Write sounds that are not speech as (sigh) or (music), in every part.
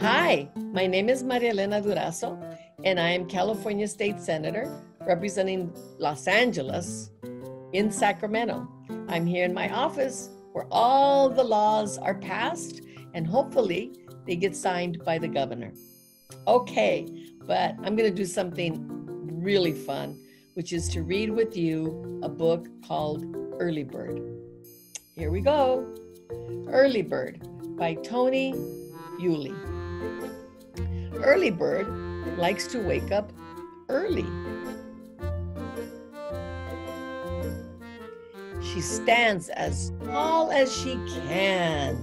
Hi, my name is Maria Elena Durazo, and I am California State Senator representing Los Angeles in Sacramento. I'm here in my office where all the laws are passed and hopefully they get signed by the governor. Okay, but I'm going to do something really fun, which is to read with you a book called Early Bird. Here we go Early Bird by Toni Yuly. Early bird likes to wake up early. She stands as tall as she can.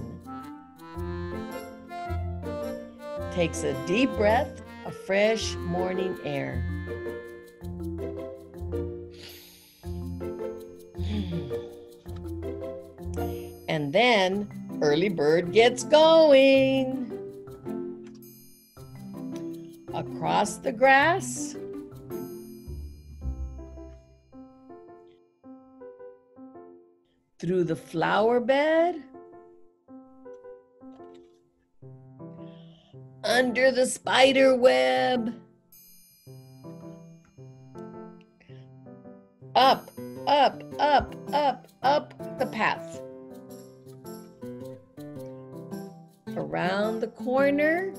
Takes a deep breath of fresh morning air. And then early bird gets going. Across the grass. Through the flower bed. Under the spider web. Up, up, up, up, up the path. Around the corner.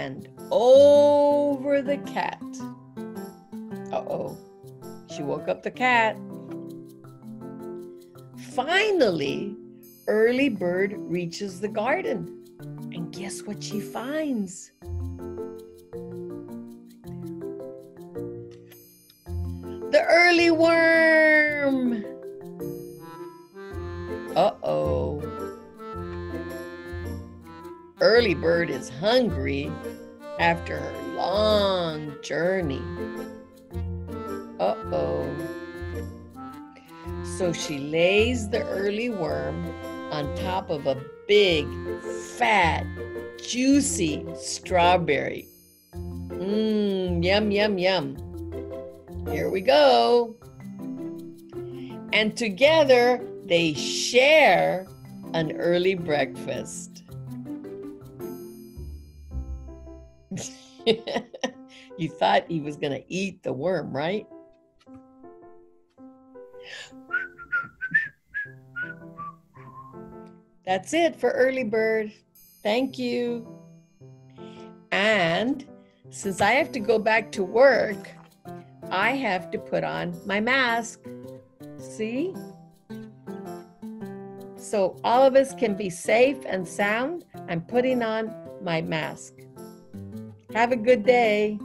And over the cat. Uh oh, she woke up the cat. Finally, Early Bird reaches the garden. And guess what she finds? The early worm. Uh oh. Early Bird is hungry after her long journey. Uh oh. So she lays the early worm on top of a big, fat, juicy strawberry. Mmm, yum, yum, yum. Here we go. And together they share an early breakfast. (laughs) you thought he was going to eat the worm, right? That's it for early bird. Thank you. And since I have to go back to work, I have to put on my mask. See? So all of us can be safe and sound. I'm putting on my mask. Have a good day.